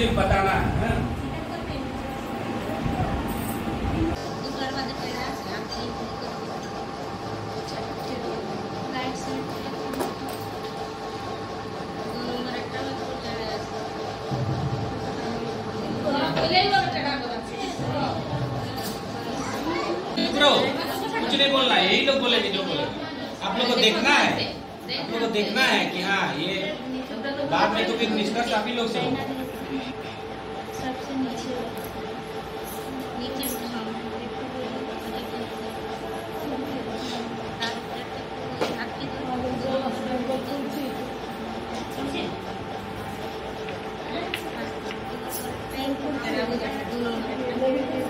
सिर्फ़ बताना है? कुछ नहीं बोलना, यही लोग बोलेंगे जो बोले आप लोग को देखना है, आप लोग को देखना है कि हाँ ये बाद में तो फिर निष्कर्ष आप ही लोग से होगा 嗯。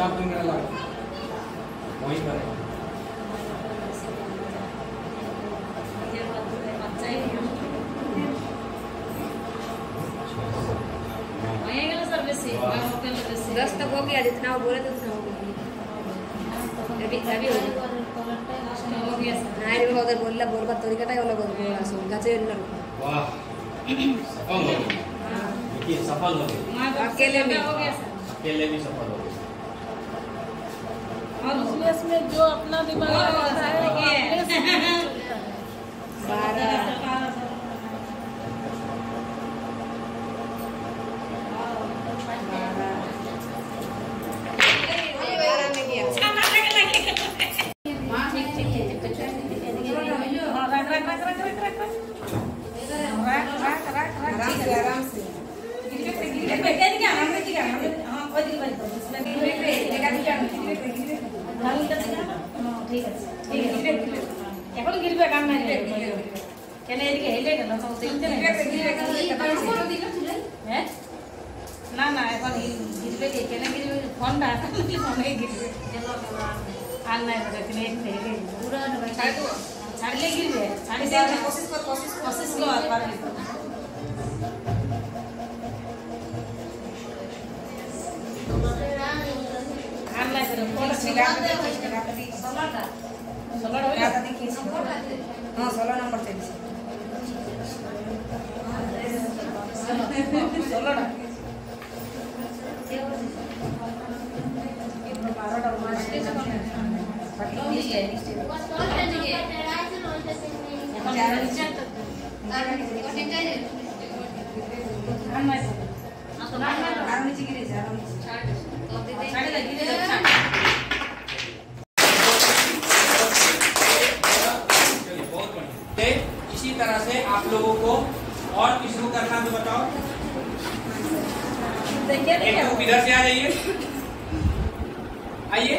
किताब दस तक हो गया जितना बोले तो उतना हो गया अभी अभी हो गया हाँ अकेले में अकेले में सफल हो बिज़नेस में जो अपना दिमाग लगाता है बारह। এখন গিলবে কান্না কেন এদিকে হেলে গেল না না এখন গিলবে কে কেন গিলবে ফোন না ফোনে গিলবে আর নাই বেটা কেন হেলে পুরা ছাড়লে গিলবে ছাড়লে কোশিশ কর কোশিশ কোশিশ কর পারবি আর নাই বেটা ফোন ঠিক আছে हाँ ষোলো নম্বর চলছে আর নিচে গিরেছে আর নিচে ছাড়ে ছাড়ে লাগিয়ে और किसको करना है तो बताओ। एक इधर से आ जाइए? आइए।